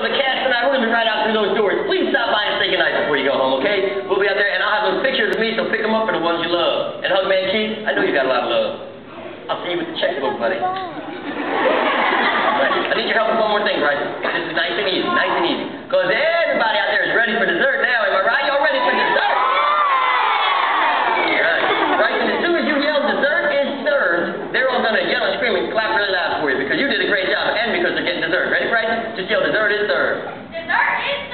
The cast we're going to be right out through those doors. Please stop by and say goodnight before you go home, okay? We'll be out there, and I'll have those pictures of me, so pick them up for the ones you love. And Hugman Keith, I know you got a lot of love. I'll see you with the checkbook, buddy. I need your help with one more thing, Bryce. This is nice and easy, nice and easy. Because everybody out there is ready for dessert now, am I right? Y'all ready for dessert? Right. Bryson, as soon as you yell dessert is served, they're all going to yell and scream and clap really loud for you because you did a great job and because they're getting dessert. Ready, Bryson? Just yell dessert is served. Dessert is.